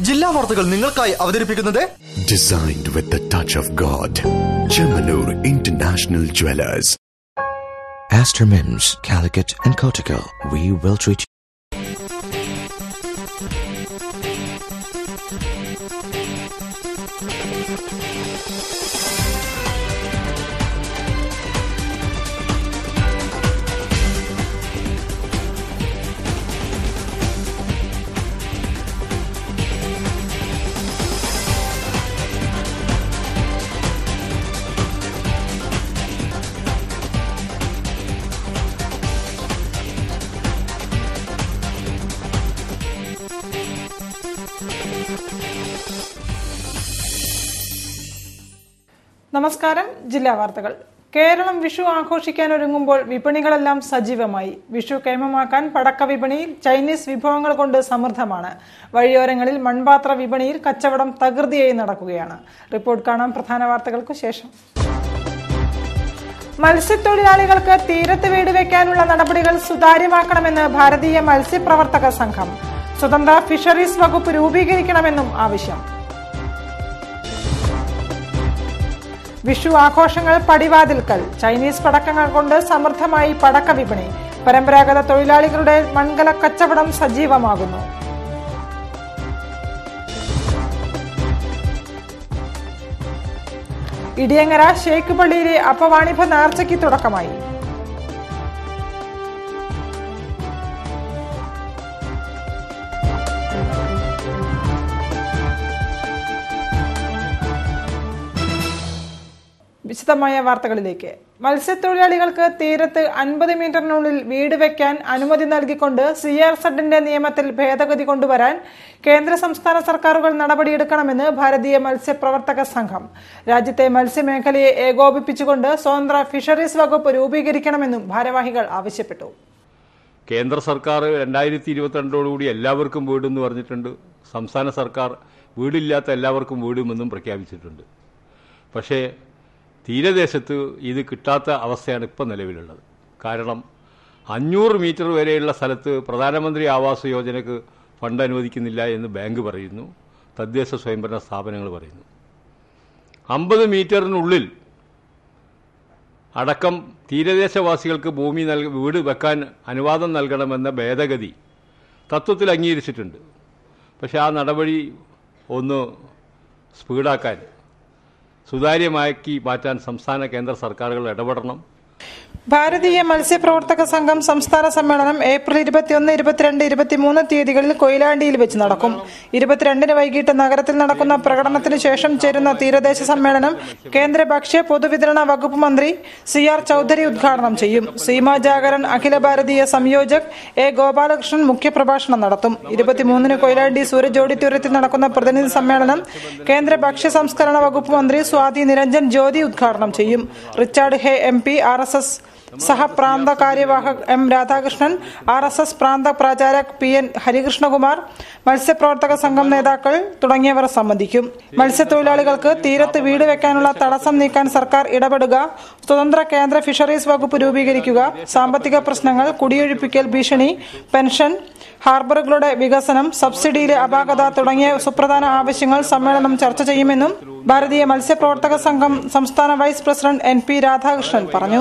ജില്ലാ വാർത്തകൾ നിങ്ങൾക്കായി അവതരിപ്പിക്കുന്നത് with the touch of God. Chemanur International Jewelers. Astor Calicut, and Kotico. We will treat. നമസ്കാരം ജില്ലാ വാർത്തകൾ. കേരളം വിഷു ആഘോഷിക്കാൻ ഒരുങ്ങുമ്പോൾ വിപണികളെല്ലാം സജീവമായി. വിഷു കേമമാക്കാൻ പടക്ക വിപണിയിൽ ചൈനീസ് വിഭവങ്ങൾ കൊണ്ട് സമൃദ്ധമാണ്. വഴിയോരങ്ങളിൽ മൺപാത്ര വിപണിയിൽ കച്ചവടം തകൃതിയായി നടക്കുകയാണ്. റിപ്പോർട്ട് കാണാം പ്രധാന വാർത്തകൾക്ക് ശേഷം. മത്സ്യത്തൊഴിലാളികൾക്ക് തീരത്ത് വീട് വെക്കാനുള്ള നടപടികൾ സുതാര്യമാക്കണമെന്ന് ഭാരതീയ മത്സ്യപ്രവർത്തക സംഘം. സ്വതന്ത്ര ഫിഷറീസ് വകുപ്പ് രൂപീകരിക്കണമെന്നും ആവശ്യം. വിഷു ആഘോഷങ്ങൾ പടിവാതിൽക്കൽ. ചൈനീസ് പടക്കങ്ങൾ കൊണ്ട് സമൃദ്ധമായി പടക്ക വിപണി. പരമ്പരാഗത തൊഴിലാളികളുടെ മൺകല കച്ചവടം സജീവമാകുന്നു. ഇടിയങ്ങര ഷേക്ക് പള്ളിയിലെ അപ്പവാണിഭ നേർച്ചയ്ക്ക് തുടക്കമായി. വിശദമായ വാർത്തകളിലേക്ക്. മത്സ്യത്തൊഴിലാളികൾക്ക് തീരത്ത് അൻപത് മീറ്ററിനുള്ളിൽ വീട് വെക്കാൻ അനുമതി നൽകിക്കൊണ്ട് സി ആർ സെഡിന്റെ നിയമത്തിൽ ഭേദഗതി കൊണ്ടുവരാൻ കേന്ദ്ര സംസ്ഥാന സർക്കാരുകൾ നടപടിയെടുക്കണമെന്ന് ഭാരതീയ മത്സ്യപ്രവർത്തക സംഘം. രാജ്യത്തെ മത്സ്യമേഖലയെ ഏകോപിപ്പിച്ചുകൊണ്ട് സ്വതന്ത്ര ഫിഷറീസ് വകുപ്പ് രൂപീകരിക്കണമെന്നും ഭാരവാഹികൾ ആവശ്യപ്പെട്ടു. കേന്ദ്ര സർക്കാർ രണ്ടായിരത്തി ഇരുപത്തിരണ്ടോടുകൂടി എല്ലാവർക്കും വീടെന്ന് പറഞ്ഞിട്ടുണ്ട്. സംസ്ഥാന സർക്കാർ വീടില്ലാത്ത എല്ലാവർക്കും വീടുമെന്നും പ്രഖ്യാപിച്ചിട്ടുണ്ട്. പക്ഷേ തീരദേശത്ത് ഇത് കിട്ടാത്ത അവസ്ഥയാണ് ഇപ്പം നിലവിലുള്ളത്. കാരണം അഞ്ഞൂറ് മീറ്റർ വരെയുള്ള സ്ഥലത്ത് പ്രധാനമന്ത്രി ആവാസ് യോജനയ്ക്ക് ഫണ്ട് അനുവദിക്കുന്നില്ല എന്ന് ബാങ്ക് പറയുന്നു. തദ്ദേശ സ്വയംഭരണ സ്ഥാപനങ്ങൾ പറയുന്നു. അമ്പത് മീറ്ററിനുള്ളിൽ അടക്കം തീരദേശവാസികൾക്ക് ഭൂമി നൽക വീട് വെക്കാൻ അനുവാദം നൽകണമെന്ന ഭേദഗതി തത്വത്തിൽ അംഗീകരിച്ചിട്ടുണ്ട്. പക്ഷേ ആ നടപടി ഒന്ന് സ്പീഡാക്കാൻ സുതാര്യമാക്കി മാറ്റാൻ സംസ്ഥാന കേന്ദ്ര സർക്കാരുകൾ ഇടപെടണം. ഭാരതീയ മത്സ്യപ്രവർത്തക സംഘം സംസ്ഥാന സമ്മേളനം ഏപ്രിൽ ഇരുപത്തിയൊന്ന് ഇരുപത്തിരണ്ട് ഇരുപത്തിമൂന്ന് തീയതികളിൽ കൊയിലാണ്ടിയിൽ വെച്ച് നടക്കും. ഇരുപത്തിരണ്ടിന് വൈകിട്ട് നഗരത്തിൽ നടക്കുന്ന പ്രകടനത്തിന് ശേഷം ചേരുന്ന തീരദേശ സമ്മേളനം കേന്ദ്ര ഭക്ഷ്യ പൊതുവിതരണ വകുപ്പ് മന്ത്രി സി ആർ ചൌധരി ഉദ്ഘാടനം ചെയ്യും. സീമാ ജാഗരൻ അഖില ഭാരതീയ സംയോജക് എ ഗോപാലകൃഷ്ണൻ മുഖ്യപ്രഭാഷണം നടത്തും. ഇരുപത്തിമൂന്നിന് കൊയിലാണ്ടി സൂരജ് ഓഡിറ്റോറിയത്തിൽ നടക്കുന്ന പ്രതിനിധി സമ്മേളനം കേന്ദ്ര ഭക്ഷ്യ സംസ്കരണ വകുപ്പ് മന്ത്രി സ്വാതി നിരഞ്ജൻ ജ്യോതി ഉദ്ഘാടനം ചെയ്യും. റിച്ചാർഡ് ഹെ M P R S S സഹപ്രാന്ത കാര്യവാഹക് M Radhakrishnan R S S പ്രാന്ത പ്രാചാരക് പി എൻ ഹരികൃഷ്ണകുമാർ മത്സ്യപ്രവർത്തക സംഘം നേതാക്കൾ തുടങ്ങിയവർ സംബന്ധിക്കും. മത്സ്യത്തൊഴിലാളികൾക്ക് തീരത്ത് വീട് വെക്കാനുള്ള തടസ്സം നീക്കാൻ സർക്കാർ ഇടപെടുക സ്വതന്ത്ര കേന്ദ്ര ഫിഷറീസ് വകുപ്പ് രൂപീകരിക്കുക സാമ്പത്തിക പ്രശ്നങ്ങൾ കുടിയൊഴിപ്പിക്കൽ ഭീഷണി പെൻഷൻ ഹാർബറുകളുടെ വികസനം സബ്സിഡിയിലെ അപാകത തുടങ്ങിയ സുപ്രധാന ആവശ്യങ്ങൾ സമ്മേളനം ചർച്ച ചെയ്യുമെന്നും ഭാരതീയ മത്സ്യപ്രവർത്തക സംഘം സംസ്ഥാന vice president N P Radhakrishnan പറഞ്ഞു.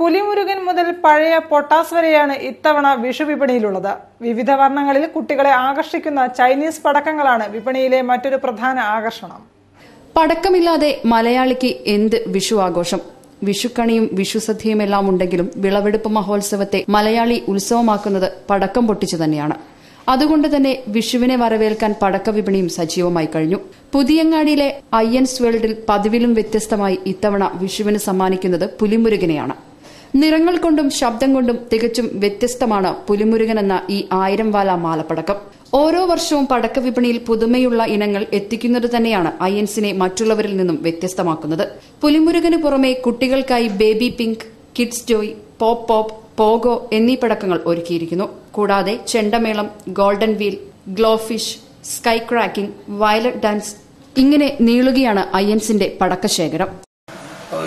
പുലിമുരുകൻ മുതൽ പഴയ പൊട്ടാസ് വരെയാണ് ഇത്തവണ വിഷു വിപണിയിലുള്ളത്. വിവിധ വർണങ്ങളിൽ കുട്ടികളെ ആകർഷിക്കുന്ന ചൈനീസ് പടക്കങ്ങളാണ് വിപണിയിലെ മറ്റൊരു പ്രധാന ആകർഷണം. പടക്കമില്ലാതെ മലയാളിക്ക് എന്ത് വിഷു ആഘോഷം? വിഷുക്കണിയും വിഷുസദ്യയുമെല്ലാം ഉണ്ടെങ്കിലും വിളവെടുപ്പ് മഹോത്സവത്തെ മലയാളി ഉത്സവമാക്കുന്നത് പടക്കം പൊട്ടിച്ചു തന്നെയാണ്. അതുകൊണ്ട് തന്നെ വിഷുവിനെ വരവേൽക്കാൻ പടക്ക വിപണിയും സജീവമായി കഴിഞ്ഞു. പുതിയങ്ങാടിയിലെ അയ്യൻസ് വേൾഡിൽ പതിവിലും വ്യത്യസ്തമായി ഇത്തവണ വിഷുവിന് സമ്മാനിക്കുന്നത് പുലിമുരുകനെയാണ്. നിറങ്ങൾ കൊണ്ടും ശബ്ദം കൊണ്ടും തികച്ചും വ്യത്യസ്തമാണ് പുലിമുരുകൻ എന്ന ഈ ആയിരം വാല മാലപ്പടക്കം. ഓരോ വർഷവും പടക്ക വിപണിയിൽ പുതുമയുള്ള ഇനങ്ങൾ എത്തിക്കുന്നത് തന്നെയാണ് അയ്യൻസിനെ മറ്റുള്ളവരിൽ നിന്നും വ്യത്യസ്തമാക്കുന്നത്. പുലിമുരുകന് പുറമെ കുട്ടികൾക്കായി baby pink kids joy pop pop pogo എന്നീ പടക്കങ്ങൾ ഒരുക്കിയിരിക്കുന്നു. കൂടാതെ Chendamelam golden wheel glowfish sky cracking violet dance ഇങ്ങനെ നീളുകയാണ് അയ്യൻസിന്റെ പടക്കശേഖരം.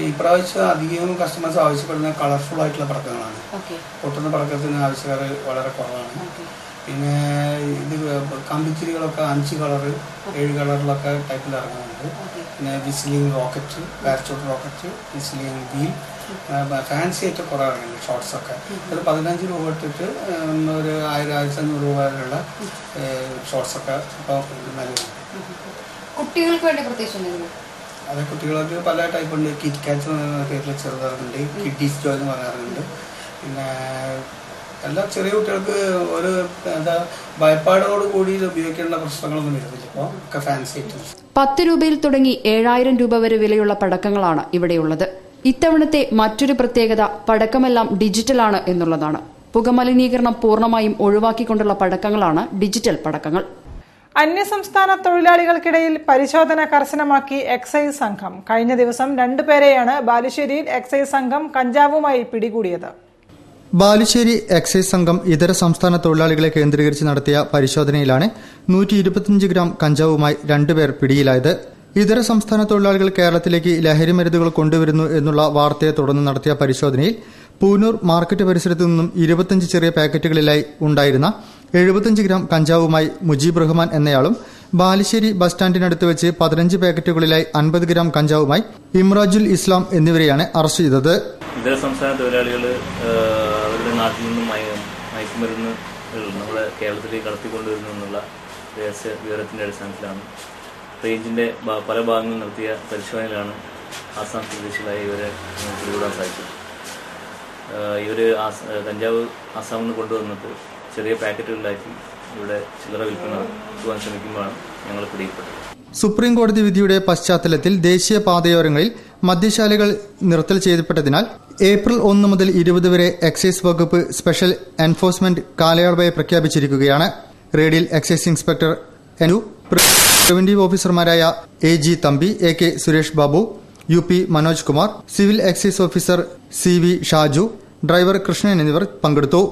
ഇപ്രാവശ്യം അധികം കസ്റ്റമേഴ്സ് ആവശ്യപ്പെടുന്ന കളർഫുൾ ആയിട്ടുള്ള പടക്കങ്ങളാണ്. പൊട്ടുന്ന പടക്കത്തിന് ആവശ്യക്കാർ വളരെ കുറവാണ്. പിന്നെ ഇത് കമ്പിച്ചിരികളൊക്കെ അഞ്ച് കളറ് ഏഴ് കളറിലൊക്കെ ടൈപ്പിൽ ഇറങ്ങുന്നുണ്ട്. പിന്നെ whistling rocket parachute rocket whistling wheel fancy ആയിട്ട് കുറേ ഇറങ്ങുന്നുണ്ട് ഷോർട്സൊക്കെ അത് പതിനഞ്ച് രൂപ ഇട്ടിട്ട് ഒരു ആയിരം ആയിരത്തി അഞ്ഞൂറ് രൂപ വരെയുള്ള ഷോർട്സൊക്കെ ഇപ്പോൾ നൽകുന്നുണ്ട് കുട്ടികൾക്ക് വേണ്ടി പ്രത്യേകിച്ച് അത് കുട്ടികൾക്ക് പല ടൈപ്പ് ഉണ്ട് കിറ്റ് കാറ്റ് എന്ന് പറയുന്ന പേരിൽ ചെറുതാറുണ്ട് കിഡീസ് ജോയ് എന്ന് പറയാറുണ്ട് പിന്നെ എല്ലാ ചെറിയ കുട്ടികൾക്ക് ഒരു എന്താ ഭയപ്പാടോട് കൂടി ഉപയോഗിക്കേണ്ട പ്രശ്നങ്ങളൊന്നും വരുന്നില്ല. ഇപ്പോൾ ഒക്കെ ഫാൻസി ഐറ്റംസ് പത്ത് രൂപയിൽ തുടങ്ങി ഏഴായിരം രൂപ വരെ വിലയുള്ള പടക്കങ്ങളാണ് ഇവിടെയുള്ളത്. ഇത്തവണത്തെ മറ്റൊരു പ്രത്യേകത പടക്കമെല്ലാം ഡിജിറ്റലാണ് എന്നുള്ളതാണ്. പുകമലിനീകരണം പൂർണമായും ഒഴിവാക്കിക്കൊണ്ടുള്ള പടക്കങ്ങളാണ് ഡിജിറ്റൽ പടക്കങ്ങൾ. അന്യസംസ്ഥാന തൊഴിലാളികൾക്കിടയിൽ പരിശോധന കർശനമാക്കി എക്സൈസ് സംഘം. കഴിഞ്ഞ ദിവസം രണ്ടുപേരെയാണ് ബാലുശ്ശേരിയിൽ എക്സൈസ് സംഘം കഞ്ചാവുമായി പിടികൂടിയത്. ബാലുശ്ശേരി എക്സൈസ് സംഘം ഇതര സംസ്ഥാന തൊഴിലാളികളെ കേന്ദ്രീകരിച്ച് നടത്തിയ പരിശോധനയിലാണ് നൂറ്റി ഇരുപത്തിയഞ്ച് ഗ്രാം കഞ്ചാവുമായി രണ്ടുപേർ പിടിയിലായത്. ഇതര സംസ്ഥാന തൊഴിലാളികൾ കേരളത്തിലേക്ക് ലഹരി മരുന്നുകൾ കൊണ്ടുവരുന്നു എന്നുള്ള വാർത്തയെ തുടർന്ന് നടത്തിയ പരിശോധനയിൽ പൂനൂർ മാർക്കറ്റ് പരിസരത്തു നിന്നും ഇരുപത്തിയഞ്ച് ചെറിയ പാക്കറ്റുകളിലായി ഉണ്ടായിരുന്ന എഴുപത്തിയഞ്ച് ഗ്രാം കഞ്ചാവുമായി മുജീബ് റഹ്മാൻ എന്നയാളും ബാലുശ്ശേരി ബസ് സ്റ്റാൻഡിനടുത്ത് വെച്ച് പതിനഞ്ച് പാക്കറ്റുകളിലായി അൻപത് ഗ്രാം കഞ്ചാവുമായി ഇമ്രാജുൽ ഇസ്ലാം എന്നിവരെയാണ് അറസ്റ്റ് ചെയ്തത്. ഇതര സംസ്ഥാന തൊഴിലാളികൾ നാട്ടിൽ നിന്നും മയ- മയക്കുമരുന്ന് നമ്മുടെ കേരളത്തിലേക്ക് കടത്തിക്കൊണ്ടുവരുന്നു എന്നുള്ള രഹസ്യ വിവരത്തിന്റെ അടിസ്ഥാനത്തിലാണ്. റേഞ്ചിന്റെ പല ഭാഗങ്ങളിൽ നടത്തിയ പരിശോധനയിലാണ് ആസാം സ്വദേശികളായ ഇവരെ പിടികൂടാൻ സാധിച്ചത് ഇവർ കഞ്ചാവ് ആസാമിൽ നിന്ന് കൊണ്ടുവന്നിട്ട് ചെറിയ പാക്കറ്റുകളിലാക്കി ഇവിടെ ചില്ലറ വിൽപ്പന നടത്തുവാൻ ശ്രമിക്കുമ്പോഴാണ് ഞങ്ങൾ പിടിയിൽപ്പെട്ടത്. സുപ്രീം കോടതി വിധിയുടെ പശ്ചാത്തലത്തിൽ ദേശീയ പാതയോരങ്ങളിൽ മദ്യശാലകൾ നിർത്തൽ ചെയ്യപ്പെട്ടതിനാൽ ഏപ്രിൽ ഒന്ന് മുതൽ ഇരുപത് വരെ എക്സൈസ് വകുപ്പ് സ്പെഷ്യൽ എൻഫോഴ്സ്മെന്റ് കാലയളവായി പ്രഖ്യാപിച്ചിരിക്കുകയാണ്. റേഡിയൽ എക്സൈസ് ഇൻസ്പെക്ടർ എനു പ്രിവന്റീവ് ഓഫീസർമാരായ A G Thampi A K Suresh Babu U P Manoj Kumar civil excise officer C V Shaju driver Krishnan എന്നിവർ പങ്കെടുത്തു.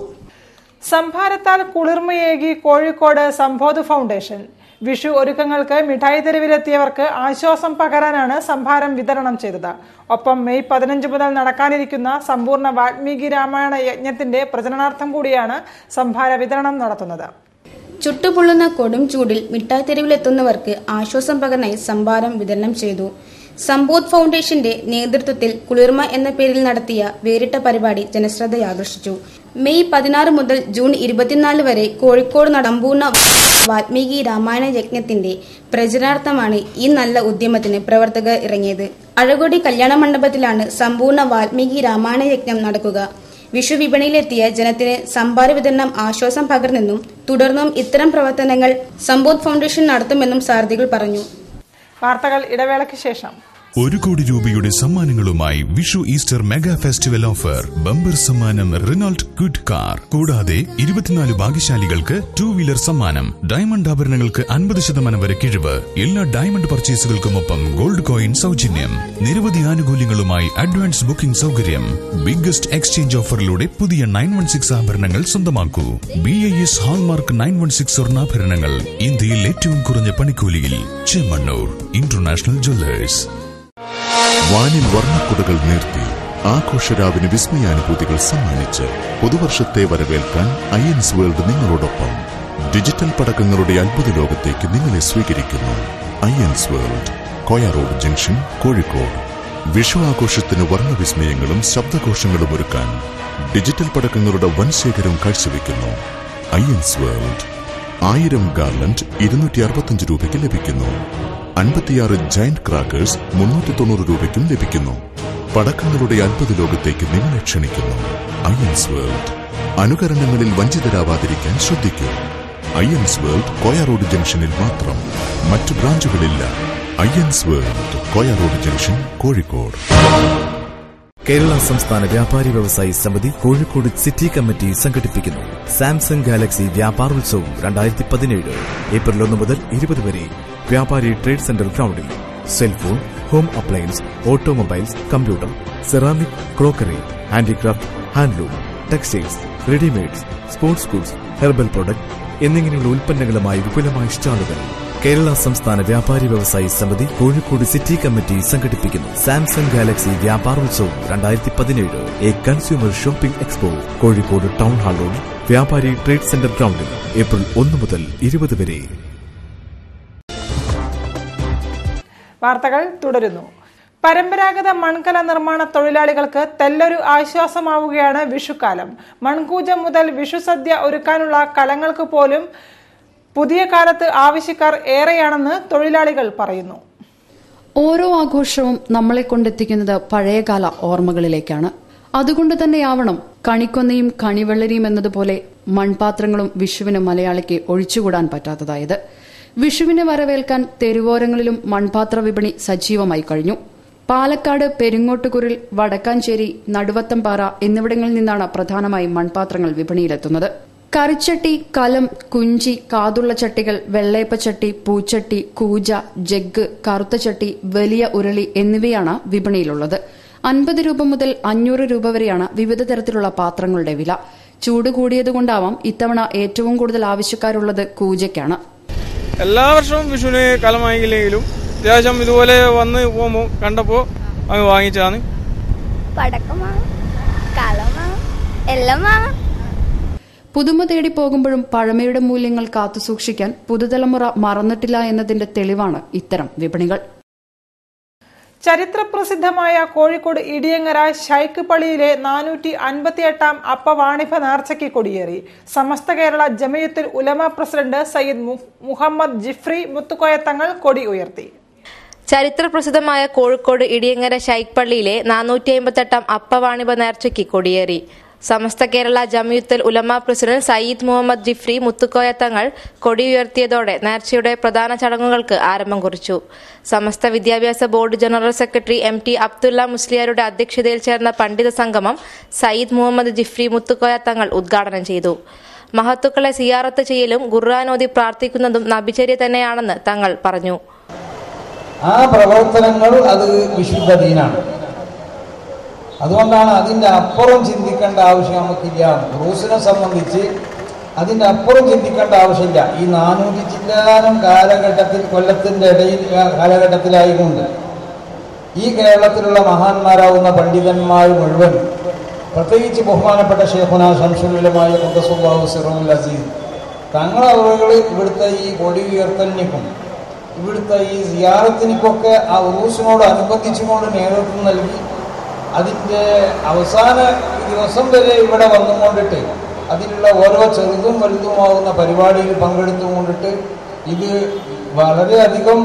സംഭാരത്താൽ കുളിർമയേകി കോഴിക്കോട് സംബോധ ഫൗണ്ടേഷൻ. വിഷു ഒരുക്കങ്ങൾക്ക് മിഠായി തെരുവിലെത്തിയവർക്ക് ആശ്വാസം പകരാനാണ് സംഭാരം വിതരണം ചെയ്തത്. ഒപ്പം മെയ് പതിനഞ്ച് മുതൽ നടക്കാനിരിക്കുന്ന സമ്പൂർണ വാൽമീകി രാമായണ യജ്ഞത്തിന്റെ പ്രചരണാർത്ഥം കൂടിയാണ് സംഭാര വിതരണം നടത്തുന്നത്. ചുട്ടുപൊള്ളുന്ന കൊടും ചൂടിൽ മിഠായി തെരുവിലെത്തുന്നവർക്ക് ആശ്വാസം പകർന്നായി സംഭാരം വിതരണം ചെയ്തു. സമ്പൂത് ഫൗണ്ടേഷന്റെ നേതൃത്വത്തിൽ കുളിർമ എന്ന പേരിൽ നടത്തിയ വേറിട്ട പരിപാടി ജനശ്രദ്ധയാകർഷിച്ചു മെയ് പതിനാറ് മുതൽ ജൂൺ ഇരുപത്തിനാല് വരെ കോഴിക്കോട് നടമ്പൂർണ വാൽമീകി രാമായണ യജ്ഞത്തിന്റെ പ്രചരണാർത്ഥമാണ് ഈ നല്ല ഉദ്യമത്തിന് പ്രവർത്തകർ ഇറങ്ങിയത്. അഴകൊടി കല്യാണ മണ്ഡപത്തിലാണ് സമ്പൂർണ വാൽമീകി രാമായണ യജ്ഞം നടക്കുക. വിഷു വിപണിയിലെത്തിയ ജനത്തിന് സംഭാര വിതരണം ആശ്വാസം പകർന്നെന്നും തുടർന്നും ഇത്തരം പ്രവർത്തനങ്ങൾ സമ്പോധ് ഫൗണ്ടേഷൻ നടത്തുമെന്നും സാരഥികൾ പറഞ്ഞു. വാർത്തകൾ ഇടവേളയ്ക്ക് ശേഷം. ഒരു കോടി രൂപയുടെ സമ്മാനങ്ങളുമായി Vishu Easter mega festival offer. Bumper സമ്മാനം റിനോൾട്ട് ഗുഡ് കാർ. കൂടാതെ ഇരുപത്തിനാല് ഭാഗ്യശാലികൾക്ക് ടൂ വീലർ സമ്മാനം. ഡയമണ്ട് ആഭരണങ്ങൾക്ക് അൻപത് ശതമാനം വരെ കിഴിവ്. എല്ലാ ഡയമണ്ട് പർച്ചേസുകൾക്കുമൊപ്പം ഗോൾഡ് കോയിൻ സൗജന്യം. നിരവധി ആനുകൂല്യങ്ങളുമായി അഡ്വാൻസ് ബുക്കിംഗ് സൗകര്യം. ബിഗ്ഗസ്റ്റ് എക്സ്ചേഞ്ച് ഓഫറിലൂടെ പുതിയ നയൻ വൺ സിക്സ് ആഭരണങ്ങൾ സ്വന്തമാക്കൂ. B I S hallmark nine one six സ്വർണാഭരണങ്ങൾ. ഇന്ത്യയിൽ ഏറ്റവും കുറഞ്ഞ പണിക്കൂലിയിൽ. ചെമ്മണ്ണൂർ. International jewellers. വാനിൽ വർണക്കുടകൾ നീർത്തി ആഘോഷരാവിന് വിസ്മയാനുഭൂതികൾ സമ്മാനിച്ച് പുതുവർഷത്തെ വരവേൽക്കാൻ അയൻസ് വേൾഡ് നിങ്ങളോടൊപ്പം. ഡിജിറ്റൽ പടക്കങ്ങളുടെ അത്ഭുത ലോകത്തേക്ക് നിങ്ങളെ സ്വീകരിക്കുന്നു. Ayyans world Koya road junction Kozhikode. Vishu ആഘോഷത്തിന് വർണവിസ്മയങ്ങളും ശബ്ദഘോഷങ്ങളും ഒരുക്കാൻ ഡിജിറ്റൽ പടക്കങ്ങളുടെ വൻശേഖരം ശേഖരം കാഴ്ചവെക്കുന്നു. എൻസ് വേൾഡ് ആയിരം ഗാർലൻഡ് ഇരുന്നൂറ്റി അറുപത്തിയഞ്ച് രൂപയ്ക്ക് ലഭിക്കുന്നു. അൻപത്തിയാറ് ജയന്റ് ക്രാക്കേഴ്സ് മുന്നൂറ്റി തൊണ്ണൂറ് രൂപയ്ക്കും ലഭിക്കുന്നു. പടക്കങ്ങളുടെ അത്ഭുത ലോകത്തേക്ക് നിങ്ങളെ ക്ഷണിക്കുന്നു. അയ്യൻസ് വേൾഡ് അനുകരണങ്ങളിൽ വഞ്ചിതരാവാതിരിക്കാൻ ശ്രദ്ധിക്കൂ. അയ്യൻസ് വേൾഡ് കോയ റോഡ് ജംഗ്ഷനിൽ മാത്രം. മറ്റു ബ്രാഞ്ചുകളില്ല. Ayyans world Koya road junction Kozhikode. Kerala Samsthana Vyapari Vyavasayi Samithi Kozhikode city committee സംഘടിപ്പിക്കുന്നു. സാംസങ് ഗാലക്സി വ്യാപാരോത്സവം രണ്ടായിരത്തി പതിനേഴ് ഏപ്രിൽ ഒന്ന് മുതൽ ഇരുപത് വരെ. വ്യാപാരി ട്രേഡ് സെന്റർ ഗ്രൗണ്ടിൽ cellphone home appliance automobiles computer ceramic crockery handicraft handloom textiles readymades sports goods herbal product എന്നിങ്ങനെയുള്ള ഉൽപ്പന്നങ്ങളുമായി വിപുലമായ സ്റ്റാളുകൾ കേരള സംസ്ഥാന വ്യാപാരി വ്യവസായി സമിതി കോഴിക്കോട് സിറ്റി കമ്മിറ്റി സംഘടിപ്പിക്കുന്നു. സാംസങ് ഗാലക്സി വ്യാപാരോത്സവം രണ്ടായിരത്തി പതിനേഴ് a consumer shopping expo Kozhikode town hall road Vyapari trade centre ഗ്രൗണ്ടിൽ ഏപ്രിൽ ഒന്ന് മുതൽ ഇരുപത് വരെ. വാർത്തകൾ തുടരുന്നു. പരമ്പരാഗത മൺകല നിർമ്മാണ തൊഴിലാളികൾക്ക് തെല്ലൊരു ആശ്വാസമാവുകയാണ് വിഷുക്കാലം. മൺകൂജം മുതൽ വിഷുസദ്യ ഒരുക്കാനുള്ള കലങ്ങൾക്ക് പോലും പുതിയ കാലത്ത് ആവശ്യക്കാർ ഏറെയാണെന്ന് തൊഴിലാളികൾ പറയുന്നു. ഓരോ ആഘോഷവും നമ്മളെ കൊണ്ടെത്തിക്കുന്നത് പഴയകാല ഓർമ്മകളിലേക്കാണ്. അതുകൊണ്ട് തന്നെയാവണം കണിക്കൊന്നയും കണിവെള്ളരിയും എന്നതുപോലെ മൺപാത്രങ്ങളും വിഷുവിന് മലയാളിക്ക് ഒഴിച്ചുകൂടാൻ പറ്റാത്തതായത്. വിഷുവിനെ വരവേൽക്കാൻ തെരുവോരങ്ങളിലും മൺപാത്ര വിപണി സജീവമായി കഴിഞ്ഞു. പാലക്കാട് പെരിങ്ങോട്ടുകുരിൽ വടക്കാഞ്ചേരി നടുവത്തംപാറ എന്നിവിടങ്ങളിൽ നിന്നാണ് പ്രധാനമായും മൺപാത്രങ്ങൾ വിപണിയിലെത്തുന്നത്. കറിച്ചട്ടി കലം കുഞ്ചി കാതുള്ള ചട്ടികൾ വെള്ളയപ്പച്ചട്ടി പൂച്ചട്ടി കൂജ ജഗ് കറുത്ത ചട്ടി വലിയ ഉരുളി എന്നിവയാണ് വിപണിയിലുള്ളത്. അൻപത് രൂപ മുതൽ അഞ്ഞൂറ് രൂപ വരെയാണ് വിവിധ തരത്തിലുള്ള പാത്രങ്ങളുടെ വില. ചൂട് കൂടിയതുകൊണ്ടാവാം ഇത്തവണ ഏറ്റവും കൂടുതൽ ആവശ്യക്കാരുള്ളത് കൂജയ്ക്കാണ്. എല്ലാ വർഷവും വിഷുവിന് കലം വാങ്ങിയില്ലെങ്കിലും അത്യാവശ്യം ഇതുപോലെ വന്ന് പോകുമ്പോൾ കണ്ടപ്പോൾ അങ്ങ് വാങ്ങിച്ചാണ് പടക്കമാ കലം എല്ലാം വാങ്ങും പുതുമ തേടി പോകുമ്പോഴും പഴമയുടെ മൂല്യങ്ങൾ കാത്തുസൂക്ഷിക്കാൻ പുതുതലമുറ മറന്നിട്ടില്ല എന്നതിന്റെ തെളിവാണ് ഇത്തരം വിപണികൾ. ചരിത്രപ്രസിദ്ധമായ കോഴിക്കോട് ഇടിയങ്ങര ശൈക്ക് പള്ളിയിലെ നാനൂറ്റി അൻപത്തിയെട്ടാം അപ്പവാണിഭ നേർച്ചയ്ക്ക് കൊടിയേറി. സമസ്ത കേരള ജമയത്തുൽ ഉലമ പ്രസിഡന്റ് സയ്യിദ് മുഹമ്മദ് ജിഫ്രി മുത്തുക്കോയ തങ്ങൾ കൊടി ഉയർത്തി. ചരിത്രപ്രസിദ്ധമായ കോഴിക്കോട് ഇടിയങ്ങര ശൈക്ക് പള്ളിയിലെ നാനൂറ്റി അമ്പത്തെട്ടാം അപ്പവാണിഭ നേർച്ചയ്ക്ക് കൊടിയേറി. സമസ്ത കേരള ജമിയുത്തൽ ഉലമ പ്രസിഡന്റ് സയ്യിദ് മുഹമ്മദ് ജിഫ്രി മുത്തുക്കോയ തങ്ങൾ കൊടി ഉയർത്തിയതോടെ നേർച്ചയുടെ പ്രധാന ചടങ്ങുകൾക്ക് ആരംഭം കുറിച്ചു. സമസ്ത വിദ്യാഭ്യാസ board general secretary M T Abdulla മുസ്ലിയാരുടെ അധ്യക്ഷതയിൽ ചേർന്ന പണ്ഡിത സംഗമം സയ്യിദ് മുഹമ്മദ് ജിഫ്രി മുത്തുക്കോയ തങ്ങൾ ഉദ്ഘാടനം ചെയ്തു. മഹത്തുക്കളെ സിയാറത്ത് ചെയ്യലും ഖുർആാനോദി പ്രാർത്ഥിക്കുന്നതും നബിചര്യ തന്നെയാണെന്ന് തങ്ങൾ പറഞ്ഞു. ആ പ്രവർത്തനങ്ങൾ അത് വിശുദ്ധ ദീനാണ്. അതുകൊണ്ടാണ് അതിന്റെ അപ്പുറം ചിന്തിക്കേണ്ട ആവശ്യം നമുക്കില്ല. റൂസിനെ സംബന്ധിച്ച് അതിന്റെ അപ്പുറം ചിന്തിക്കേണ്ട ആവശ്യമില്ല. ഈ നാനൂറ്റി ചില്ലാനം കാലഘട്ടത്തിൽ കൊല്ലത്തിന്റെ ഇടയിൽ കാലഘട്ടത്തിലായിക്കൊണ്ട് ഈ കേരളത്തിലുള്ള മഹാന്മാരാവുന്ന പണ്ഡിതന്മാർ മുഴുവൻ പ്രത്യേകിച്ച് ബഹുമാനപ്പെട്ട ഷേഖുന ശംസുലമായ മുദ്ദസുല്ലാഹു സിറുൽ അസീസ് തങ്ങളവറുകൾ ഇവിടുത്തെ ഈ കൊടി ഉയർത്തലിനിക്കും ഇവിടുത്തെ ഈ സിയാറത്തിനിപ്പൊക്കെ ആ ഉറൂസിനോട് അനുബന്ധിച്ചുകൊണ്ട് നേതൃത്വം നൽകി അതിന്റെ അവസാന ദിവസം വരെ ഇവിടെ വന്നുകൊണ്ടിട്ട് അതിലുള്ള ഓരോ ചെറുതും വലുതുമാകുന്ന പരിപാടിയിൽ പങ്കെടുത്തുകൊണ്ടിട്ട് ഇത് വളരെയധികം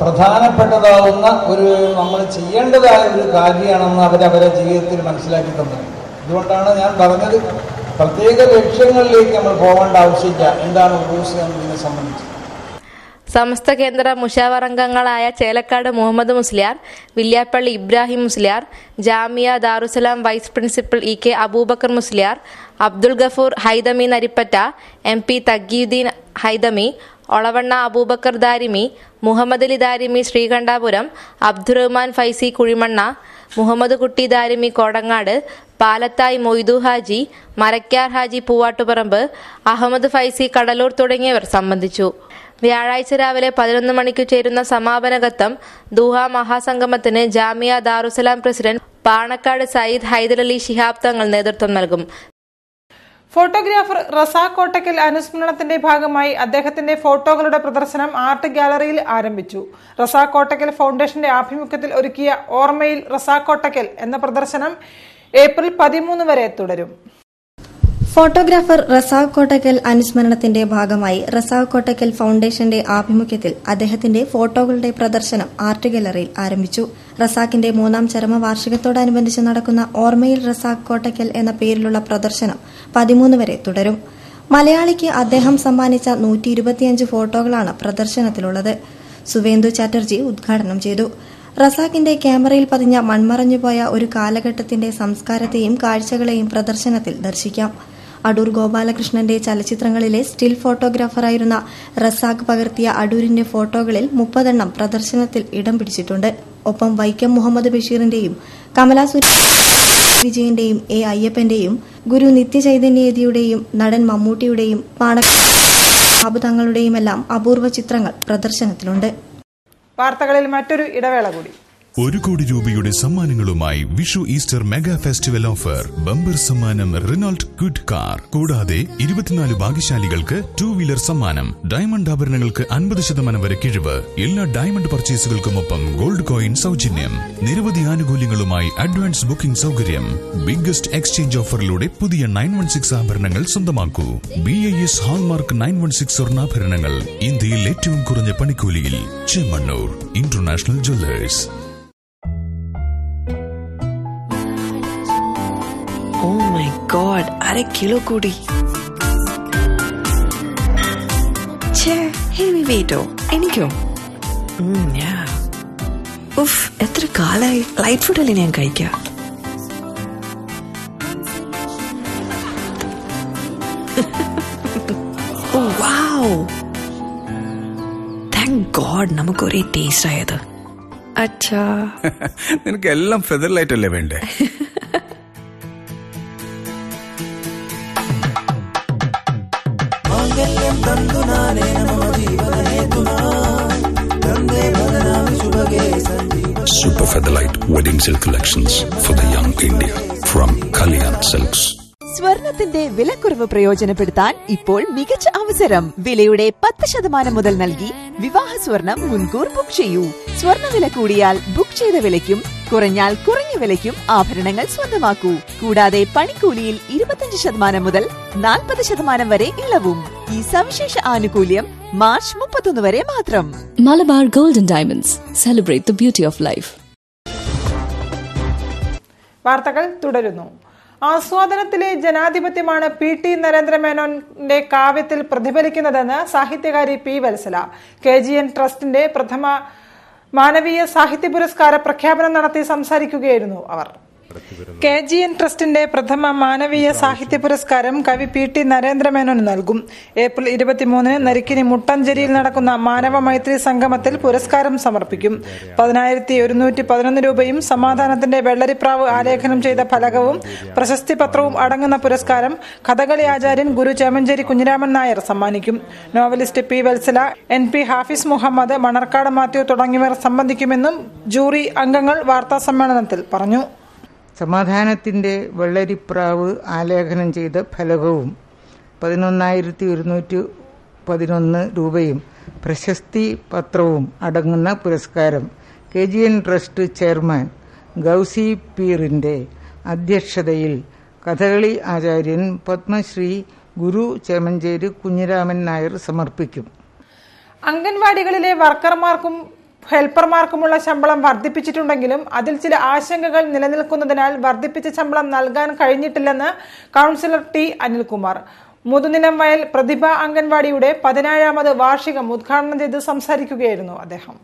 പ്രധാനപ്പെട്ടതാവുന്ന ഒരു നമ്മൾ ചെയ്യേണ്ടതായ ഒരു കാര്യമാണെന്ന് അവരവരെ ജീവിതത്തിൽ മനസ്സിലാക്കി തന്നത് അതുകൊണ്ടാണ് ഞാൻ പറഞ്ഞത് പ്രത്യേക ലക്ഷ്യങ്ങളിലേക്ക് നമ്മൾ പോകേണ്ട ആവശ്യമില്ല. എന്താണ് ഉറൂസ് എന്നതിനെ സംബന്ധിച്ച്. സമസ്ത കേന്ദ്ര മുഷാവറംഗങ്ങളായ Chelakkad Muhammad Musliyar Villyappally Ibrahim Musliyar Jamia Darussalam vice principal E K Abubakar Musliyar Abdul Gafoor Haithami Narippatta M P Thaqiyuddin Haithami Olavanna Abubakar Darimi Muhammad Ali Darimi Sreekandapuram Abdurahman Faizy Kuzhimanna Muhammad Kutty Darimi Kodangad Palathayi Moidu Haji Marakkar Haji Poovattuparamba Ahmed Faizy Cuddalore തുടങ്ങിയവർ സംബന്ധിച്ചു. വ്യാഴാഴ്ച രാവിലെ പതിനൊന്ന് മണിക്ക് ചേരുന്ന സമാപന ഘത്തം ദുഹ മഹാസംഗമത്തിന് ജാമിയ ദാറുസലാം പ്രസിഡന്റ് പാണക്കാട് സയ്യിദ് ഹൈദരലി ശിഹാബ് തങ്ങൾ നേതൃത്വം നൽകും. ഫോട്ടോഗ്രാഫർ റസാഖ് കോട്ടക്കൽ അനുസ്മരണത്തിന്റെ ഭാഗമായി അദ്ദേഹത്തിന്റെ ഫോട്ടോകളുടെ പ്രദർശനം ആർട്ട് ഗാലറിയിൽ ആരംഭിച്ചു. റസാഖ് കോട്ടക്കൽ ഫൗണ്ടേഷന്റെ ആഭിമുഖ്യത്തിൽ ഒരുക്കിയ ഓർമ്മയിൽ റസാഖ് കോട്ടക്കൽ എന്ന പ്രദർശനം ഏപ്രിൽ പതിമൂന്ന് വരെ തുടരും. ഫോട്ടോഗ്രാഫർ റസാഖ് കോട്ടക്കൽ അനുസ്മരണത്തിന്റെ ഭാഗമായി റസാഖ് കോട്ടക്കൽ ഫൗണ്ടേഷന്റെ ആഭിമുഖ്യത്തിൽ അദ്ദേഹത്തിന്റെ ഫോട്ടോകളുടെ പ്രദർശനം ആർട്ട് ഗാലറിയിൽ ആരംഭിച്ചു. റസാഖിന്റെ മൂന്നാം ചരമവാർഷികത്തോടനുബന്ധിച്ച് നടക്കുന്ന ഓർമ്മയിൽ റസാഖ് കോട്ടക്കൽ എന്ന പേരിലുള്ള പ്രദർശനം പതിമൂന്ന് വരെ തുടരും. മലയാളിക്ക് അദ്ദേഹം സമ്മാനിച്ച നൂറ്റി ഇരുപത്തിയഞ്ച് ഫോട്ടോകളാണ് പ്രദർശനത്തിലുള്ളത്. സുവേന്ദു ചാറ്റർജി ഉദ്ഘാടനം ചെയ്തു. റസാഖിന്റെ ക്യാമറയിൽ പതിഞ്ഞ മൺമറഞ്ഞുപോയ ഒരു കാലഘട്ടത്തിന്റെ സംസ്കാരത്തെയും കാഴ്ചകളെയും പ്രദർശനത്തിൽ ദർശിക്കാം. അടൂർ ഗോപാലകൃഷ്ണന്റെ ചലച്ചിത്രങ്ങളിലെ സ്റ്റിൽ ഫോട്ടോഗ്രാഫറായിരുന്ന റസാഖ് പകർത്തിയ അടൂരിന്റെ ഫോട്ടോകളിൽ മുപ്പതെണ്ണം പ്രദർശനത്തിൽ ഇടം പിടിച്ചിട്ടുണ്ട്. ഒപ്പം വൈക്കം മുഹമ്മദ് ബഷീറിന്റെയും കമലാ വിജയന്റെയും എ അയ്യപ്പന്റെയും ഗുരു നിത്യചൈതന്യതിയുടെയും നടൻ മമ്മൂട്ടിയുടെയും പാണ തങ്ങളുടെയുമെല്ലാം അപൂർവ ചിത്രങ്ങൾ പ്രദർശനത്തിലുണ്ട്. വാർത്തകളിൽ മറ്റൊരു ഇടവേള കൂടി. ഒരു കോടി രൂപയുടെ സമ്മാനങ്ങളുമായി Vishu Easter mega festival offer. Bumper സമ്മാനം റിനോൾട്ട് ഗുഡ് കാർ കൂടാതെ ഇരുപത്തിനാല് ഭാഗ്യശാലികൾക്ക് ടൂ വീലർ സമ്മാനം. ഡയമണ്ട് ആഭരണങ്ങൾക്ക് അൻപത് ശതമാനം വരെ കിഴിവ്. എല്ലാ ഡയമണ്ട് പർച്ചേസുകൾക്കുമൊപ്പം ഗോൾഡ് കോയിൻ സൗജന്യം. നിരവധി ആനുകൂല്യങ്ങളുമായി അഡ്വാൻസ് ബുക്കിംഗ് സൗകര്യം. ബിഗ്ഗസ്റ്റ് എക്സ്ചേഞ്ച് ഓഫറിലൂടെ പുതിയ നയൻ വൺ സിക്സ് ആഭരണങ്ങൾ സ്വന്തമാക്കൂ. B I S hallmark nine one six സ്വർണാഭരണങ്ങൾ. ഇന്ത്യയിൽ ഏറ്റവും കുറഞ്ഞ പണിക്കൂലിയിൽ. Chemmanur. International jewellers oh my God അര കിലോ കൂടി. ഹെവി വെയിറ്റോ എനിക്കോ? ഉം, yeah. ഉഫ് എത്ര കാലായി. ലൈറ്റ് ഫുഡല്ലേ ഞാൻ കഴിക്കാം? ഓ വാവ് താങ്ക് ഗോഡ് നമുക്ക് ഒരേ ടേസ്റ്റ് ആയത്. അച്ഛാ നിനക്ക് എല്ലാം ഫെദർ ലൈറ്റ് അല്ലേ വേണ്ടേ? Super Featherlight Wedding Silk Collections for the Young India from Kalyan Silks. സ്വർണത്തിന്റെ വിലക്കുറവ് പ്രയോജനപ്പെടുത്താൻ ഇപ്പോൾ മികച്ച അവസരം. വിലയുടെ പത്ത് ശതമാനം മുതൽ നൽകി വിവാഹ സ്വർണം മുൻകൂർ ബുക്ക് ചെയ്യൂ. സ്വർണ വില കൂടിയാൽ ബുക്ക് ചെയ്ത വിലയ്ക്കും കുറഞ്ഞാൽ കുറഞ്ഞ വിലയ്ക്കും ആഭരണങ്ങൾ സ്വന്തമാക്കൂ. കൂടാതെ പണിക്കൂലിയിൽ ഇരുപത്തിയഞ്ച് ശതമാനം മുതൽ നാൽപ്പത് ശതമാനം വരെ ഇളവും. ഈ സവിശേഷ ആനുകൂല്യം മാർച്ച് മുപ്പത്തൊന്ന് വരെ മാത്രം. Malabar golden diamonds. Celebrate the beauty of life വാർത്തകൾ തുടരുന്നു. ആസ്വാദനത്തിലെ ജനാധിപത്യമാണ് പി ടി നരേന്ദ്രമേനോന്റെ കാവ്യത്തിൽ പ്രതിഫലിക്കുന്നതെന്ന് സാഹിത്യകാരി P Vatsala. K G N ട്രസ്റ്റിന്റെ പ്രഥമ മാനവീയ സാഹിത്യ പുരസ്കാര പ്രഖ്യാപനം നടത്തി സംസാരിക്കുകയായിരുന്നു അവർ. കെ ജി എൻ ട്രസ്റ്റിന്റെ പ്രഥമ മാനവീയ സാഹിത്യ പുരസ്കാരം കവി പി ടി നരേന്ദ്രമേനോന് നൽകും. ഏപ്രിൽ ഇരുപത്തിമൂന്നിന് നരിക്കിനി മുട്ടഞ്ചേരിയിൽ നടക്കുന്ന മാനവ മൈത്രി സംഗമത്തിൽ പുരസ്കാരം സമർപ്പിക്കും. പതിനായിരത്തി ഒരുന്നൂറ്റി പതിനൊന്ന് രൂപയും സമാധാനത്തിന്റെ വെള്ളരിപ്രാവ് ആലേഖനം ചെയ്ത ഫലകവും പ്രശസ്തി പത്രവും അടങ്ങുന്ന പുരസ്കാരം കഥകളി ആചാര്യൻ ഗുരു ചേമഞ്ചേരി കുഞ്ഞിരാമൻ നായർ സമ്മാനിക്കും. Novelist P Vatsala N P Hafiz Muhammad Manarkad Mathew തുടങ്ങിയവർ സംബന്ധിക്കുമെന്നും ജൂറി അംഗങ്ങൾ വാർത്താ സമ്മേളനത്തിൽ പറഞ്ഞു. സമാധാനത്തിന്റെ വെള്ളരിപ്രാവ് ആലേഖനം ചെയ്ത ഫലകവും പതിനൊന്നായിരത്തി ഒരുന്നൂറ്റി പതിനൊന്ന് രൂപയും പ്രശസ്തി പത്രവും അടങ്ങുന്ന പുരസ്കാരം. K G N trust chairman Gausi പീറിന്റെ അധ്യക്ഷതയിൽ കഥകളി ആചാര്യൻ പത്മശ്രീ ഗുരു ചേമഞ്ചേരി കുഞ്ഞിരാമൻ നായർ സമർപ്പിക്കും. അംഗൻവാടികളിലെ വർക്കർമാർക്കും ഹെൽപ്പർമാർക്കുമുള്ള ശമ്പളം വർദ്ധിപ്പിച്ചിട്ടുണ്ടെങ്കിലും അതിൽ ചില ആശങ്കകൾ നിലനിൽക്കുന്നതിനാൽ വർദ്ധിപ്പിച്ച ശമ്പളം നൽകാൻ കഴിഞ്ഞിട്ടില്ലെന്ന് കൗൺസിലർ ടി അനിൽകുമാർ. മുതുനിലം വയൽ പ്രതിഭ അംഗൻവാടിയുടെ പതിനേഴാമത് വാർഷികം ഉദ്ഘാടനം ചെയ്ത് സംസാരിക്കുകയായിരുന്നു അദ്ദേഹം.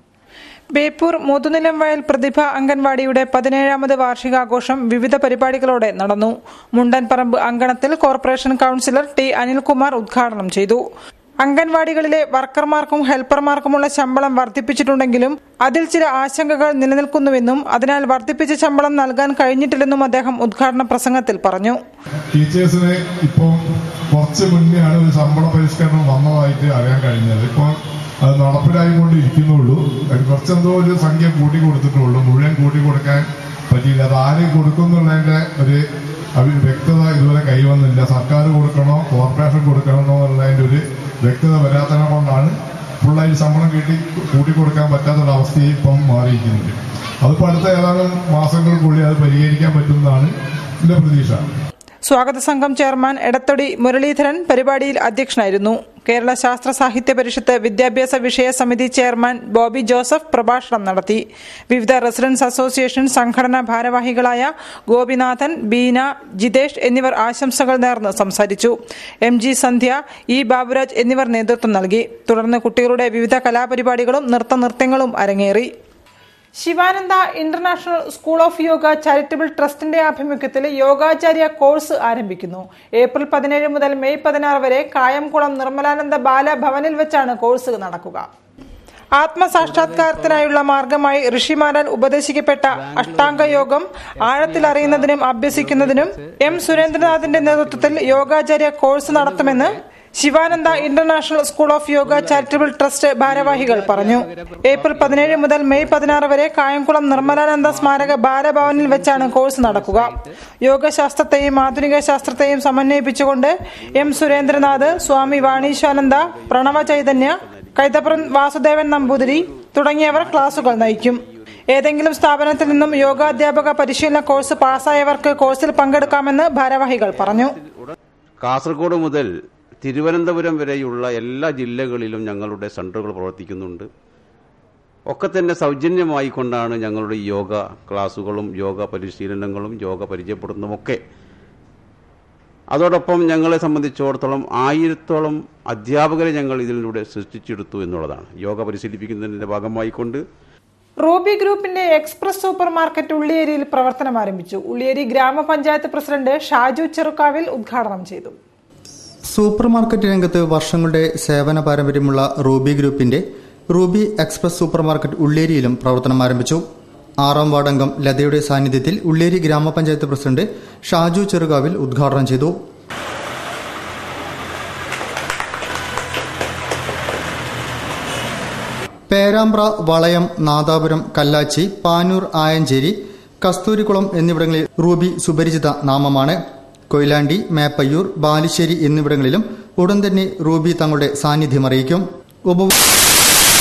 ബേപ്പൂർ മുതുനിലം വയൽ പ്രതിഭ അംഗൻവാടിയുടെ പതിനേഴാമത് വാർഷികാഘോഷം വിവിധ പരിപാടികളോടെ നടന്നു. മുണ്ടൻപറമ്പ് അങ്കണത്തിൽ കോർപ്പറേഷൻ കൌൺസിലർ ടി അനിൽകുമാർ ഉദ്ഘാടനം ചെയ്തു. അംഗൻവാടികളിലെ വർക്കർമാർക്കും ഹെൽപ്പർമാർക്കുമുള്ള ശമ്പളം വർദ്ധിപ്പിച്ചിട്ടുണ്ടെങ്കിലും അതിൽ ചില ആശങ്കകൾ നിലനിൽക്കുന്നുവെന്നും അതിനാൽ വർദ്ധിപ്പിച്ച ശമ്പളം നൽകാൻ കഴിഞ്ഞിട്ടില്ലെന്നും അദ്ദേഹം ഉദ്ഘാടന പ്രസംഗത്തിൽ പറഞ്ഞു. ടീച്ചേഴ്സിന് ഇപ്പോൾ കുറച്ച് മുന്നെയാണ് ഒരു ശമ്പള പരിഷ്കരണം വന്നതായിട്ട് അറിയാൻ കഴിഞ്ഞത്. ഇപ്പോൾ അത് നടപ്പിലായിക്കൊണ്ടിരിക്കുന്നുള്ളൂ. കുറച്ചെന്തോ ഒരു സംഖ്യ കൂട്ടി കൊടുത്തിട്ടുള്ളൂ മുഴുവൻ കൂട്ടി കൊടുക്കാൻ പറ്റിയില്ല. അത് ആരും കൊടുക്കുന്നുള്ളതിന്റെ ഒരു വ്യക്തത ഇതുവരെ കൈവന്നില്ല. സർക്കാർ കൊടുക്കണോ? കോർപ്പറേഷൻ കൊടുക്കണോ എന്നുള്ളതിന്റെ ഒരു വ്യക്തത വരാത്തതിനെ കൊണ്ടാണ് ഫുള്ളായി ശമ്പളം കിട്ടി കൂട്ടി കൊടുക്കാൻ അവസ്ഥയെ ഇപ്പം മാറിയിരിക്കുന്നുണ്ട് അതിപ്പോൾ അടുത്ത ഏതാനും മാസങ്ങൾക്കുള്ളിൽ അത് പരിഹരിക്കാൻ പറ്റുന്നതാണ് എന്റെ പ്രതീക്ഷ. സ്വാഗത സംഘം ചെയർമാൻ എടത്തൊടി മുരളീധരൻ പരിപാടിയിൽ അധ്യക്ഷനായിരുന്നു. കേരള ശാസ്ത്ര സാഹിത്യ പരിഷത്ത് വിദ്യാഭ്യാസ വിഷയ സമിതി ചെയർമാൻ ബോബി ജോസഫ് പ്രഭാഷണം നടത്തി. വിവിധ റെസിഡൻസ് അസോസിയേഷൻ സംഘടനാ ഭാരവാഹികളായ ഗോപിനാഥൻ ബീന ജിതേഷ് എന്നിവർ ആശംസകൾ നേർന്ന് സംസാരിച്ചു. M G Sandhya E Baburaj എന്നിവർ നേതൃത്വം നൽകി. തുടർന്ന് കുട്ടികളുടെ വിവിധ കലാപരിപാടികളും നൃത്തനൃത്യങ്ങളും അരങ്ങേറി. Sivananda international school of yoga charitable ട്രസ്റ്റിന്റെ ആഭിമുഖ്യത്തിൽ യോഗാചാര്യ കോഴ്സ് ആരംഭിക്കുന്നു. ഏപ്രിൽ പതിനേഴ് മുതൽ മെയ് പതിനാറ് വരെ കായംകുളം നിർമ്മലാനന്ദ ബാലഭവനിൽ വെച്ചാണ് കോഴ്സ് നടക്കുക. ആത്മസാക്ഷാത്കാരത്തിനായുള്ള മാർഗമായി ഋഷിമാരാൽ ഉപദേശിക്കപ്പെട്ട അഷ്ടാംഗയോഗം ആഴത്തിൽ അറിയുന്നതിനും അഭ്യസിക്കുന്നതിനും എം സുരേന്ദ്രനാഥിന്റെ നേതൃത്വത്തിൽ യോഗാചാര്യ കോഴ്സ് നടത്തുമെന്ന് Sivananda international school of yoga charitable trust ഭാരവാഹികൾ പറഞ്ഞു. ഏപ്രിൽ പതിനേഴ് മുതൽ മെയ് പതിനാറ് വരെ കായംകുളം നിർമ്മലാനന്ദ സ്മാരക ബാലഭവനിൽ വെച്ചാണ് കോഴ്സ് നടക്കുക. യോഗശാസ്ത്രത്തെയും ആധുനിക ശാസ്ത്രത്തെയും സമന്വയിപ്പിച്ചുകൊണ്ട് എം സുരേന്ദ്രനാഥ് സ്വാമി വാണീശാനന്ദ പ്രണവ ചൈതന്യ കൈതപ്രം വാസുദേവൻ നമ്പൂതിരി തുടങ്ങിയവർ ക്ലാസുകൾ നയിക്കും. ഏതെങ്കിലും സ്ഥാപനത്തിൽ നിന്നും യോഗാധ്യാപക പരിശീലന കോഴ്സ് പാസ്സായവർക്ക് കോഴ്സിൽ പങ്കെടുക്കാമെന്ന് ഭാരവാഹികൾ പറഞ്ഞു. കാസർഗോഡ് മുതൽ തിരുവനന്തപുരം വരെയുള്ള എല്ലാ ജില്ലകളിലും ഞങ്ങളുടെ സെന്ററുകൾ പ്രവർത്തിക്കുന്നുണ്ട്. ഒക്കെ തന്നെ സൗജന്യമായി കൊണ്ടാണ് ഞങ്ങളുടെ യോഗ ക്ലാസ്സുകളും യോഗ പരിശീലനങ്ങളും യോഗ പരിചയപ്പെടുന്നതുമൊക്കെ അതോടൊപ്പം ഞങ്ങളെ സംബന്ധിച്ചിടത്തോളം ആയിരത്തോളം അധ്യാപകരെ ഞങ്ങൾ ഇതിലൂടെ സൃഷ്ടിച്ചെടുത്തു എന്നുള്ളതാണ്. യോഗ പരിശീലിപ്പിക്കുന്നതിന്റെ ഭാഗമായിക്കൊണ്ട് റോബി ഗ്രൂപ്പിന്റെ എക്സ്പ്രസ് സൂപ്പർ മാർക്കറ്റ് ഉള്ളിയേരിയിൽ പ്രവർത്തനം ആരംഭിച്ചു. ഉള്ളിയേരി ഗ്രാമപഞ്ചായത്ത് പ്രസിഡന്റ് ഷാജു ചെറുക്കാവിൽ ഉദ്ഘാടനം ചെയ്തു. സൂപ്പർ മാർക്കറ്റ് രംഗത്ത് വർഷങ്ങളുടെ സേവന പാരമ്പര്യമുള്ള റൂബി ഗ്രൂപ്പിന്റെ റൂബി എക്സ്പ്രസ് സൂപ്പർ മാർക്കറ്റ് ഉള്ളേരിയിലും പ്രവർത്തനം ആരംഭിച്ചു. ആറാം വാർഡംഗം ലതയുടെ സാന്നിധ്യത്തിൽ ഉള്ളേരി ഗ്രാമപഞ്ചായത്ത് പ്രസിഡന്റ് ഷാജു ചെറുകാവിൽ ഉദ്ഘാടനം ചെയ്തു. പേരാമ്പ്ര വളയം നാദാപുരം കല്ലാച്ചി പാനൂർ ആയഞ്ചേരി കസ്തൂരിക്കുളം എന്നിവിടങ്ങളിൽ റൂബി സുപരിചിത നാമമാണ്. കൊയിലാണ്ടി മേപ്പയ്യൂർ ബാലുശ്ശേരി എന്നിവിടങ്ങളിലും ഉടൻ തന്നെ റൂബി തങ്ങളുടെ സാന്നിധ്യം അറിയിക്കും. ഉപഭോക്തൃ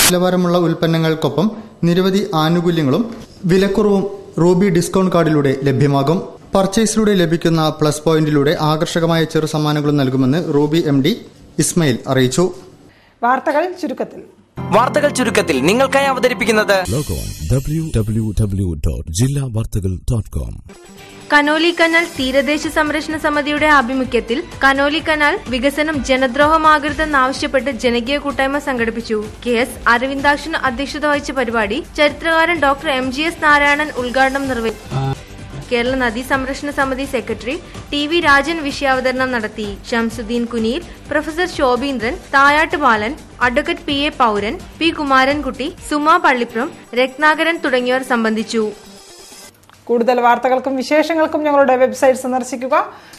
നിലവാരമുള്ള ഉൽപ്പന്നങ്ങൾക്കൊപ്പം നിരവധി ആനുകൂല്യങ്ങളും വിലക്കുറവും റൂബി ഡിസ്കൗണ്ട് കാർഡിലൂടെ ലഭ്യമാകും. പർച്ചേസിലൂടെ ലഭിക്കുന്ന പ്ലസ് പോയിന്റിലൂടെ ആകർഷകമായ ചെറു സമ്മാനങ്ങളും നൽകുമെന്ന് റൂബി എം ഡി ഇസ്മയിൽ അറിയിച്ചു. വാർത്തകൾ ചുരുക്കത്തിൽ. വാർത്തകൾ ചുരുക്കത്തിൽ നിങ്ങൾക്കായി അവതരിപ്പിക്കുന്നത് log on W W W dot Jilla Varthakal dot com Conolly canal തീരദേശ സംരക്ഷണ സമിതിയുടെ ആഭിമുഖ്യത്തിൽ കനോലി കനാൽ വികസനം ജനദ്രോഹമാകരുതെന്നാവശ്യപ്പെട്ട് ജനകീയ കൂട്ടായ്മ സംഘടിപ്പിച്ചു. കെ എസ് അരവിന്ദാക്ഷൻ അധ്യക്ഷത വഹിച്ച പരിപാടി ചരിത്രകാരൻ doctor M G S Narayanan ഉദ്ഘാടനം നിർവഹിച്ചു കേരള നദീ സംരക്ഷണ സമിതി സെക്രട്ടറി ടി വി രാജൻ വിഷയാവതരണം നടത്തി. Shamsuddin Kuniyil professor Shobhindran Thayat Balan advocate P A Pouran P Kumarankutty Suma Pallippuram Ratnakaran തുടങ്ങിയവർ സംബന്ധിച്ചു. കൂടുതൽ വാർത്തകൾക്കും വിശേഷങ്ങൾക്കും ഞങ്ങളുടെ വെബ്സൈറ്റ് സന്ദർശിക്കുക.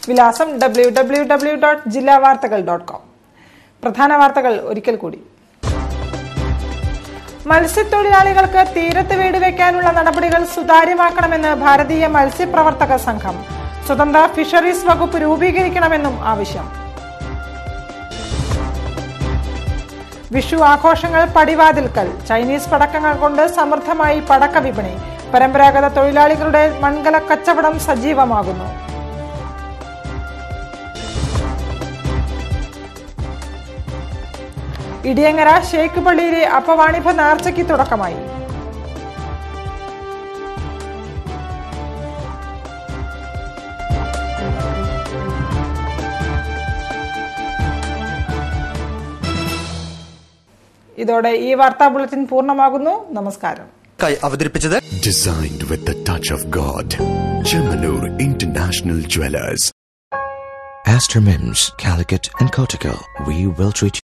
വിലാസം W W dot Jilla Varthakal dot com പ്രധാന വാർത്തകൾ ഒരിക്കൽ കൂടി. മത്സ്യത്തൊഴിലാളികൾക്ക് തീരത്ത് വീട് വെക്കാനുള്ള നടപടികൾ സുതാര്യമാക്കണമെന്ന് ഭാരതീയ മത്സ്യപ്രവർത്തക സംഘം. സ്വതന്ത്ര ഫിഷറീസ് വകുപ്പ് രൂപീകരിക്കണമെന്നും ആവശ്യം. വിഷു ആഘോഷങ്ങൾ പടിവാതിൽക്കൽ. ചൈനീസ് പടക്കങ്ങൾ കൊണ്ട് സമൃദ്ധമായി പടക്ക വിപണി. പരമ്പരാഗത തൊഴിലാളികളുടെ മൺകല കച്ചവടം സജീവമാകുന്നു. ഇടിയങ്ങര ഷേക്ക് പള്ളിയിലെ അപ്പവാണിഭ നേർച്ചയ്ക്ക് തുടക്കമായി. ഇതോടെ ഈ വാർത്താ ബുള്ളറ്റിൻ പൂർണമാകുന്നു. നമസ്കാരം. അവതരിപ്പിച്ചത് Designed with the touch of God. Chemanur International Jewelers. Astor Mims, Calicut, and Kotico. We will treat you